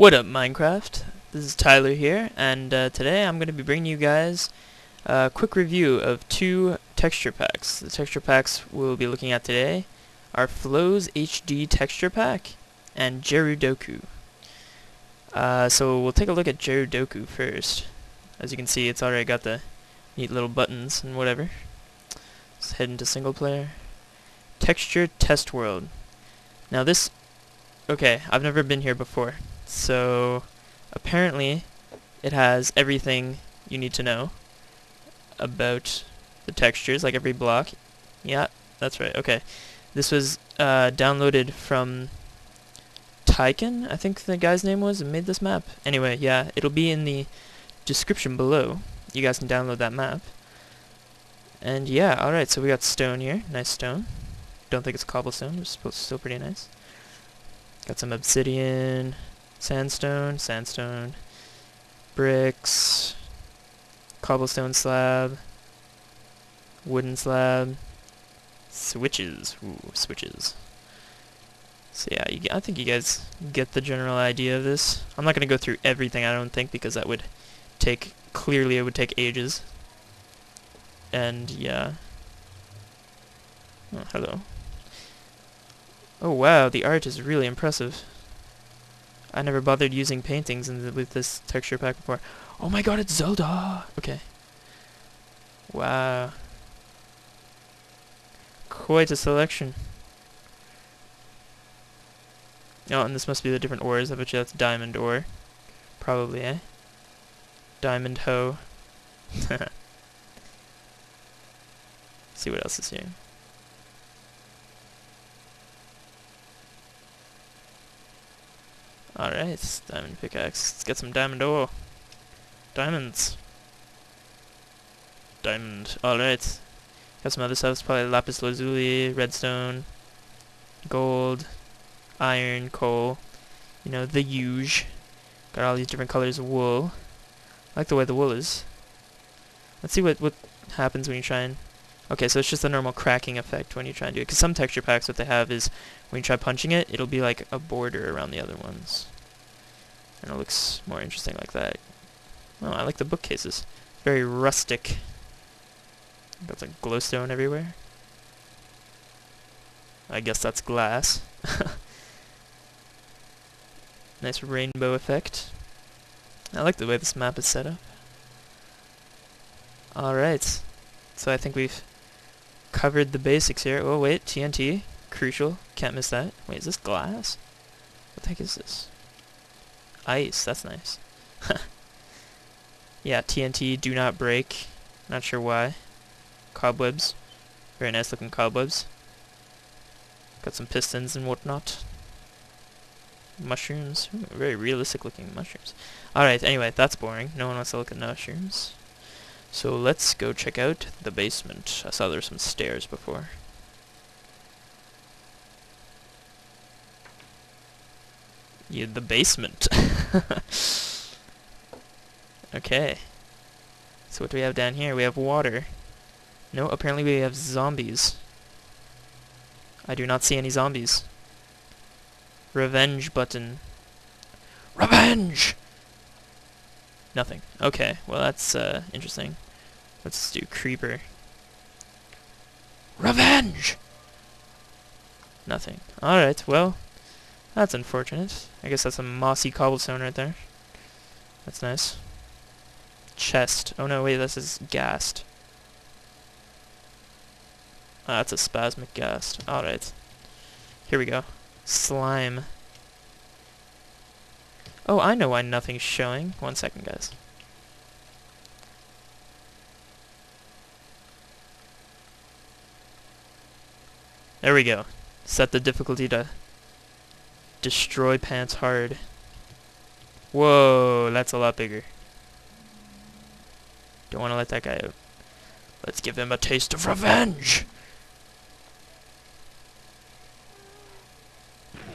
What up, Minecraft? This is Tyler here, and uh, today I'm going to be bringing you guys a quick review of two texture packs. The texture packs we'll be looking at today are Flows HD Texture Pack and Gerudoku. Uh, so we'll take a look at Gerudoku first. As you can see, it's already got the neat little buttons and whatever. Let's head into single player. Texture Test World. Now this... Okay, I've never been here before. So, apparently, it has everything you need to know about the textures, like every block. Yeah, that's right, okay. This was uh, downloaded from Tyken, I think the guy's name was, and made this map. Anyway, yeah, it'll be in the description below. You guys can download that map. And yeah, alright, so we got stone here. Nice stone. Don't think it's cobblestone, it's still pretty nice. Got some obsidian, sandstone, sandstone, bricks, cobblestone slab, wooden slab, switches. Ooh, switches. So yeah, you, I think you guys get the general idea of this. I'm not going to go through everything, I don't think, because that would take, clearly it would take ages. And yeah. Oh, hello. Oh wow, the art is really impressive. I never bothered using paintings the, with this texture pack before. Oh my god, it's Zelda! Okay. Wow. Quite a selection. Oh, and this must be the different ores. I bet you that's diamond ore. Probably, eh? Diamond hoe. See what else is here. Alright, diamond pickaxe. Let's get some diamond ore. Diamonds. Diamond. Alright. Got some other stuff. Probably lapis lazuli, redstone, gold, iron, coal. You know, the huge. Got all these different colors of wool. I like the way the wool is. Let's see what, what happens when you try and... Okay, so it's just the normal cracking effect when you try and do it. Because some texture packs, what they have is, when you try punching it, it'll be like a border around the other ones. And it looks more interesting like that. Oh, I like the bookcases. Very rustic. Got some glowstone everywhere. I guess that's glass. nice rainbow effect. I like the way this map is set up. Alright. So I think we've covered the basics here. Oh wait, TNT. Crucial. Can't miss that. Wait, is this glass? What the heck is this? Ice, that's nice. yeah, TNT, do not break. Not sure why. Cobwebs. Very nice looking cobwebs. Got some pistons and whatnot. Mushrooms. Ooh, very realistic looking mushrooms. Alright, anyway, that's boring. No one wants to look at mushrooms. So let's go check out the basement. I saw there were some stairs before. Yeah, the basement. okay. So what do we have down here? We have water. No, apparently we have zombies. I do not see any zombies. Revenge button. Revenge! Nothing. Okay, well that's uh, interesting. Let's do creeper. Revenge! Nothing. Alright, well, that's unfortunate. I guess that's a mossy cobblestone right there. That's nice. Chest. Oh no, wait, this is ghast. Ah, that's a spasmic ghast. Alright. Here we go. Slime. Oh, I know why nothing's showing. One second, guys. There we go. Set the difficulty to Destroy pants hard. Whoa, that's a lot bigger. Don't want to let that guy out. Let's give him a taste of revenge!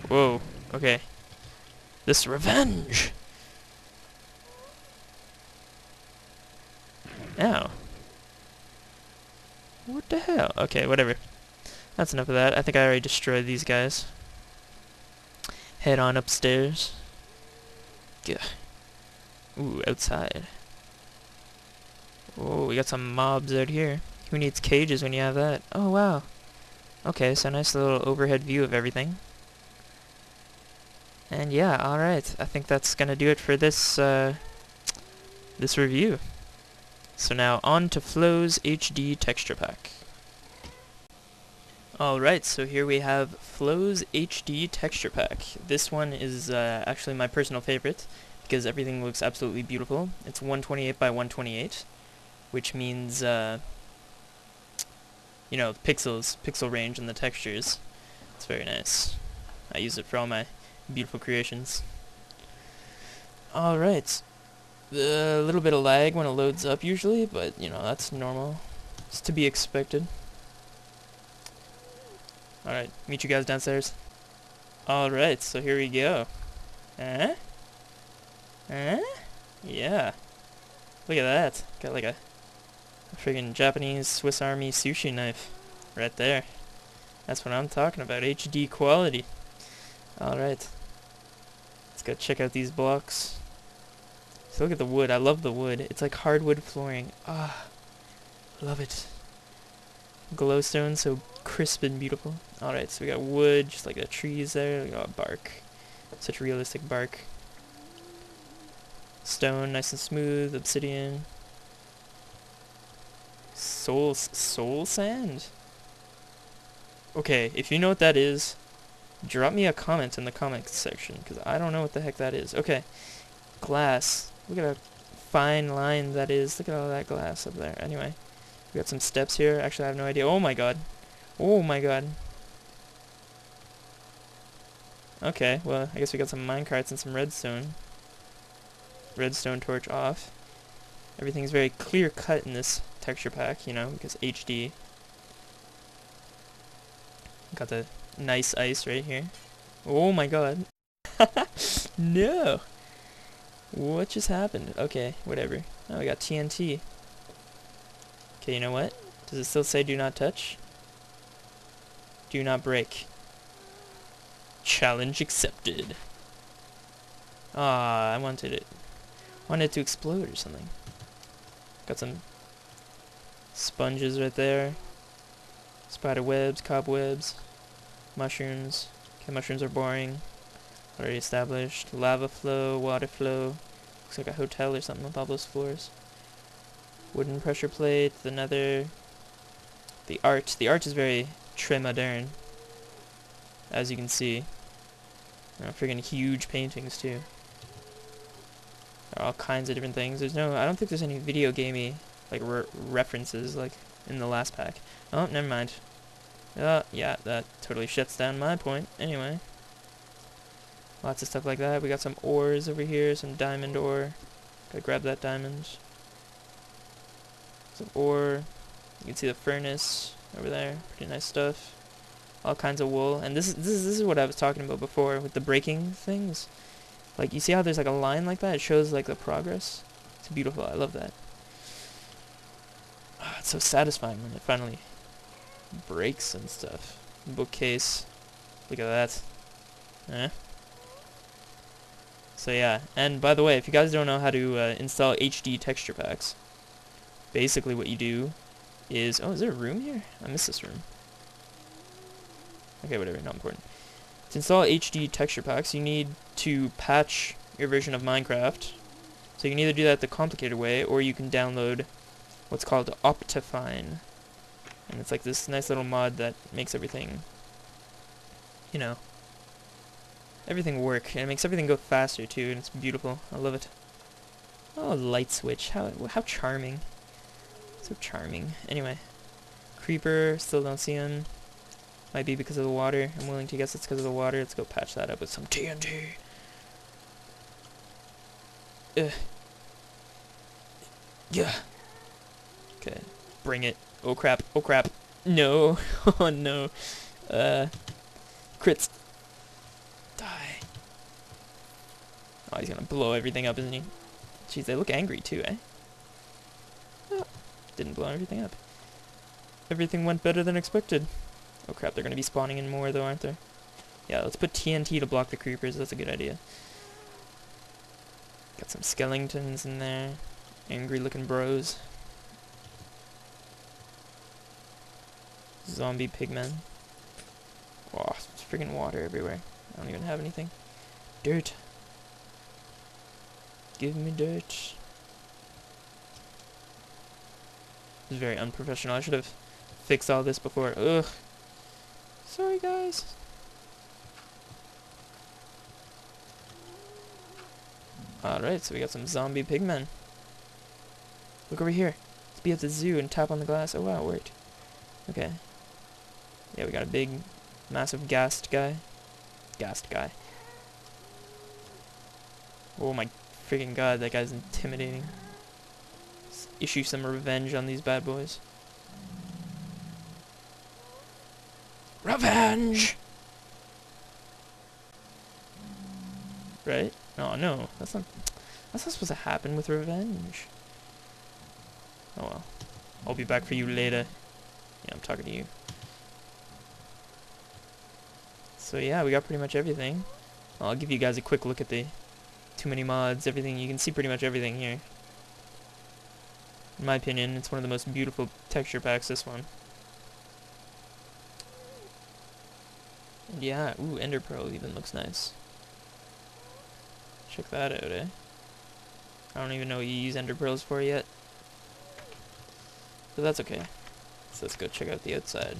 Whoa, okay. This revenge! Ow. What the hell? Okay, whatever. That's enough of that. I think I already destroyed these guys head on upstairs. Gah. Ooh, outside. Oh, we got some mobs out here. Who needs cages when you have that? Oh, wow. Okay, so nice little overhead view of everything. And yeah, alright. I think that's gonna do it for this, uh, this review. So now on to Flow's HD Texture Pack. Alright, so here we have Flow's HD Texture Pack. This one is uh, actually my personal favorite because everything looks absolutely beautiful. It's 128 by 128, which means, uh, you know, pixels, pixel range and the textures. It's very nice. I use it for all my beautiful creations. Alright. A little bit of lag when it loads up usually, but, you know, that's normal. It's to be expected. Alright, meet you guys downstairs. Alright, so here we go. Eh? Eh? Yeah. Look at that. Got like a, a friggin' Japanese Swiss Army sushi knife. Right there. That's what I'm talking about. HD quality. Alright. Go check out these blocks. So look at the wood. I love the wood. It's like hardwood flooring. Ah. Love it. Glowstone, so crisp and beautiful. Alright, so we got wood, just like the trees there. We got bark. Such realistic bark. Stone, nice and smooth. Obsidian. Soul, soul sand? Okay, if you know what that is, drop me a comment in the comments section, because I don't know what the heck that is. Okay, glass. Look at how fine line that is. Look at all that glass up there. Anyway, we got some steps here. Actually, I have no idea. Oh my god. Oh my god. Okay, well, I guess we got some minecarts and some redstone. Redstone torch off. Everything's very clear cut in this texture pack, you know, because HD. Got the nice ice right here. Oh my god. no! What just happened? Okay, whatever. Oh, we got TNT. Okay, you know what? Does it still say do not touch? Do not break. Challenge accepted. Ah, I wanted it. Wanted it to explode or something. Got some sponges right there. Spider webs, cobwebs, mushrooms. Okay, mushrooms are boring. Already established. Lava flow, water flow. Looks like a hotel or something with all those floors. Wooden pressure plate, the nether. The art. The art is very très moderne. As you can see. Uh, freaking huge paintings too. There are all kinds of different things. There's no, I don't think there's any video gamey like re references like in the last pack. Oh, never mind. Uh, yeah, that totally shuts down my point. Anyway. Lots of stuff like that. We got some ores over here, some diamond ore. Gotta grab that diamond. Some ore. You can see the furnace over there. Pretty nice stuff. All kinds of wool. And this is, this is, this is what I was talking about before with the breaking things. Like, you see how there's like a line like that? It shows like the progress. It's beautiful. I love that. Oh, it's so satisfying when it finally breaks and stuff. Bookcase. Look at that. Eh? So yeah, and by the way, if you guys don't know how to uh, install HD texture packs, basically what you do is... Oh, is there a room here? I missed this room. Okay, whatever, not important. To install HD texture packs, you need to patch your version of Minecraft. So you can either do that the complicated way, or you can download what's called Optifine. And it's like this nice little mod that makes everything, you know, everything work. And it makes everything go faster too, and it's beautiful. I love it. Oh, light switch. How, how charming. So charming. Anyway. Creeper, still don't see him. Might be because of the water. I'm willing to guess it's because of the water. Let's go patch that up with some TNT. Ugh. Yeah. Okay. Bring it. Oh crap. Oh crap. No. oh no. Uh. Crits. Die. Oh, he's gonna blow everything up, isn't he? Jeez, they look angry too, eh? Oh, didn't blow everything up. Everything went better than expected. Oh crap, they're gonna be spawning in more though, aren't they? Yeah, let's put TNT to block the creepers. That's a good idea. Got some skeletons in there. Angry looking bros. Zombie pigmen. Wow, it's freaking water everywhere. I don't even have anything. Dirt. Give me dirt. This is very unprofessional. I should have fixed all this before. Ugh. Sorry, guys. Alright, so we got some zombie pigmen. Look over here. Let's be at the zoo and tap on the glass. Oh wow, it worked. Okay. Yeah, we got a big, massive ghast guy. Ghast guy. Oh my freaking god, that guy's intimidating. Let's issue some revenge on these bad boys. Revenge! Right? Oh no, that's not that's not supposed to happen with revenge. Oh well. I'll be back for you later. Yeah, I'm talking to you. So yeah, we got pretty much everything. I'll give you guys a quick look at the too many mods, everything. You can see pretty much everything here. In my opinion, it's one of the most beautiful texture packs, this one. And yeah, ooh, Ender Pearl even looks nice. Check that out, eh? I don't even know what you use Ender Pearls for yet. But that's okay. So let's go check out the outside.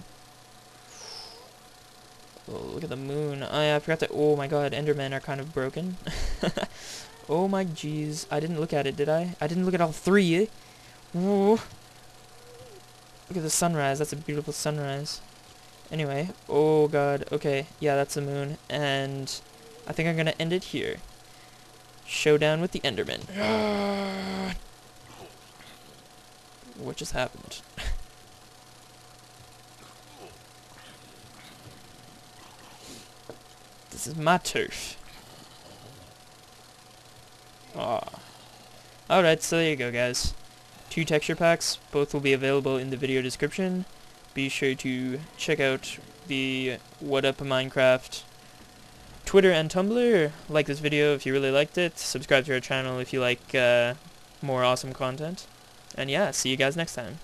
Oh, look at the moon. Oh yeah, I forgot to- oh my god, Endermen are kind of broken. oh my jeez. I didn't look at it, did I? I didn't look at all three? Look at the sunrise, that's a beautiful sunrise. Anyway, oh god, okay, yeah, that's the moon, and I think I'm gonna end it here. Showdown with the Enderman. what just happened? This is my turf. Ah. Alright, so there you go, guys. Two texture packs. Both will be available in the video description. Be sure to check out the What Up Minecraft Twitter and Tumblr. Like this video if you really liked it. Subscribe to our channel if you like uh, more awesome content. And yeah, see you guys next time.